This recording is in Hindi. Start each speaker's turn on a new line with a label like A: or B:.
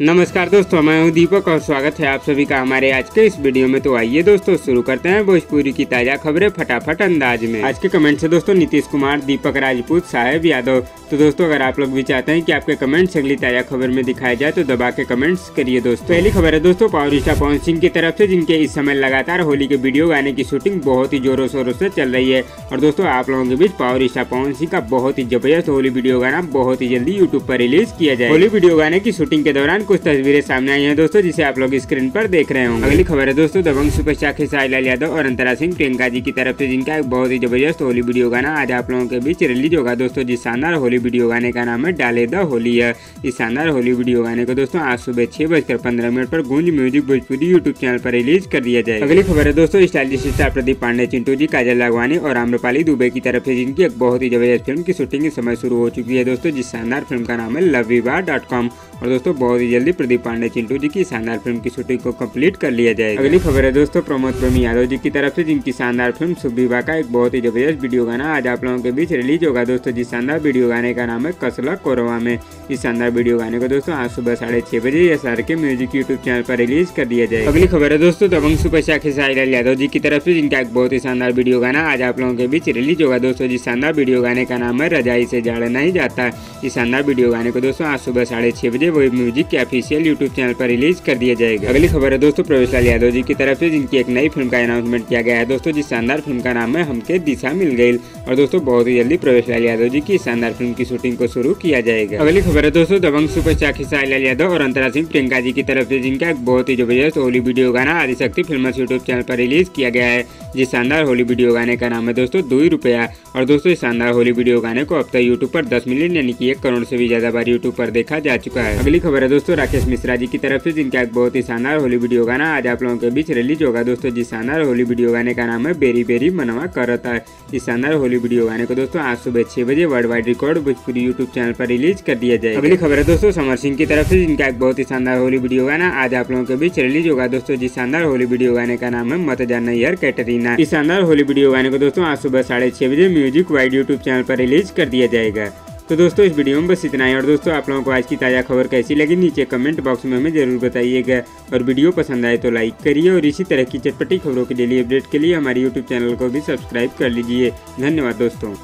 A: नमस्कार दोस्तों, मैं हूँ दीपक और स्वागत है आप सभी का हमारे आज के इस वीडियो में। तो आइए दोस्तों, शुरू करते हैं भोजपुरी की ताज़ा खबरें फटाफट अंदाज में। आज के कमेंट से दोस्तों, नीतीश कुमार, दीपक राजपूत, साहेब यादव। तो दोस्तों, अगर आप लोग भी चाहते हैं कि आपके कमेंट्स अगली ताज़ा खबर में दिखाया जाए तो दबा के कमेंट्स करिए दोस्तों। पहली खबर है दोस्तों पावर स्टार पवन सिंह की तरफ़ से, जिनके इस समय लगातार होली के वीडियो गाने की शूटिंग बहुत ही जोरों शोरों से चल रही है। और दोस्तों, आप लोगों के बीच पावर स्टार पवन सिंह का बहुत ही ज़बरदस्त होली वीडियो गाना बहुत ही जल्दी यूट्यूब पर रिलीज़ किया जाए। होली वीडियो गाने की शूटिंग के दौरान कुछ तस्वीरें सामने आई है दोस्तों, जिसे आप लोग स्क्रीन पर देख रहे होंगे। अगली खबर है दोस्तों, दबंग सुपरस्टार खेसारी लाल यादव और अंतरा सिंह प्रियंका जी की तरफ़ से, जिनका एक बहुत ही ज़बरदस्त होली वीडियो गाना आज आप लोगों के बीच रिलीज़ होगा। दोस्तों जिस शानदार होली वीडियो गाने का नाम है डाले द होली। है इस शानदार होली वीडियो गाने को दोस्तों, आज सुबह छह बजकर पंद्रह मिनट पर Goonj music Bhojpuri YouTube channel पर रिलीज़ कर दिया जाए अगली खबर है दोस्तों, स्टाइलिश स्टार प्रदीप पांडे, चिंटू जी, काजल लागवानी और आम्रपाली दुबे की तरफ़ से, जिनकी एक बहुत ही ज़बरदस्त फ़िल्म की शूटिंग समय शुरू हो चुकी है। दोस्तों जिस शानदार फ़िल्म का नाम है लव और दोस्तों, बहुत ही जल्दी प्रदीप पांडे, चिंटू जी की शानदार फ़िल्म की शूटिंग को कंप्लीट कर लिया जाएगा। अगली खबर है दोस्तों, प्रमोद प्रेमी यादव जी की तरफ़ से, जिनकी शानदार फ़िल्म विवाह का एक बहुत ही ज़बरदस्त वीडियो गाना आज आप लोगों के बीच रिलीज़ होगा। दोस्तों, जिस शानदार वीडियो गाने का नाम है कसला कोरवा में, इस शानदार वीडियो गाने को दोस्तों, आज सुबह साढ़े छह बजे S K music YouTube channel पर रिलीज़ कर दिया जाएगा। अगली खबर है दोस्तों, दबंग सुपर शाह खेसारी यादव जी की तरफ़ से, जिनका एक बहुत ही शानदार वीडियो गाना आज आप लोगों के बीच रिलीज़ होगा। दोस्तों, जिस शानदार वीडियो गाने का नाम है रजाई से जाड़ा नहीं जाता, इस शानदार वीडियो गाने को दोस्तों, आज सुबह साढ़े छह बजे वही म्यूज़िक के ऑफिशियल यूट्यूब चैनल पर रिलीज़ कर दिया जाएगा। अगली खबर है दोस्तों, प्रवेश लाल यादव जी की तरफ़ से जिनकी एक नई फ़िल्म का अनाउंसमेंट किया गया है। दोस्तों, जिस शानदार फ़िल्म का नाम है, हमके दिशा मिल गई। और दोस्तों, बहुत ही जल्दी प्रवेश लाल यादव जी की शानदार फ़िल्म की शूटिंग को शुरू किया जाएगा। अगली खबर है दोस्तों, दबंग सुपर चाखी साई लाल यादव और अंतरा सिंह प्रियंका जी की तरफ़ से जिनका एक बहुत ही ज़बरदस्त होली वीडियो गाना आदिशक्ति फ़िल्म यूट्यूब चैनल पर रिलीज़ किया गया है। जिस शानदार होली वीडियो गाने का नाम है दोस्तों, दो ही रुपया। और दोस्तों, इस शानदार होली वीडियो गाने को अब तक यूट्यूब पर दस मिलियन यानी कि एक करोड़ से भी ज़्यादा बार यूट्यूब पर देखा जा चुका है। अगली खबर है दोस्तों राकेश मिश्रा जी की तरफ़ से जिनका एक बहुत ही शानदार होली वीडियो गाना आज आप लोगों के बीच रिलीज़ होगा। दोस्तों, जिस शानदार होली वीडियो गाने का नाम है, बेरी बेरी मनवा करता है। इस शानदार होली वीडियो गाने को दोस्तों, आज सुबह छह बजे world wide record Bhojpuri YouTube channel पर रिलीज़ कर दिया जाए अगली खबर है दोस्तों, समर सिंह की तरफ़ से जिनका एक बहुत ही शानदार होली वीडियो गाना आज आप लोगों के बीच रिलीज़ होगा। दोस्तों, जिस शानदार होली वीडियो गाने का नाम है मत जाना यार कैटरीना। इस शानदार होली वीडियो गाने को दोस्तों, आज सुबह साढ़े बजे म्यूज़िक वाइड यूट्यूब चैनल पर रिलीज़ कर दिया जाएगा। तो दोस्तों, इस वीडियो में बस इतना ही। और दोस्तों, आप लोगों को आज की ताज़ा खबर कैसी लगी, नीचे कमेंट बॉक्स में हमें ज़रूर बताइएगा। और वीडियो पसंद आए तो लाइक करिए और इसी तरह की चटपटी खबरों के डेली अपडेट के लिए हमारे यूट्यूब चैनल को भी सब्सक्राइब कर लीजिए। धन्यवाद दोस्तों।